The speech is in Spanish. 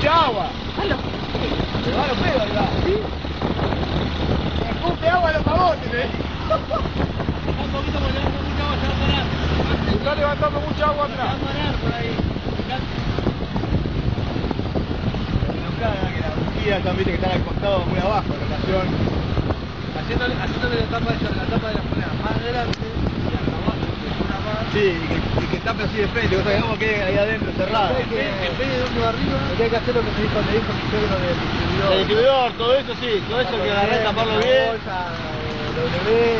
Se va a los pedos, ahí va. ¿Sí? Escupe agua a los pavotes, eh. Un poquito porque levanta mucha agua, se va a parar. Está levantando mucha agua Se va a atrás. parar por ahí. Enojada que la bujía están, viste, que están al costado muy abajo en relación. Haciéndole, haciéndole la tapa de la tapa de la moneda más grande y una más. Sí, y que, y que tape así de frente, que vamos que ahí adentro. En vez vez de arriba, Lo que hay que hacer lo que me dijo, me dijo suegro del distribuidor. El distribuidor, todo eso sí, todo eso que agarrar y taparlo bien. Bolsa, eh.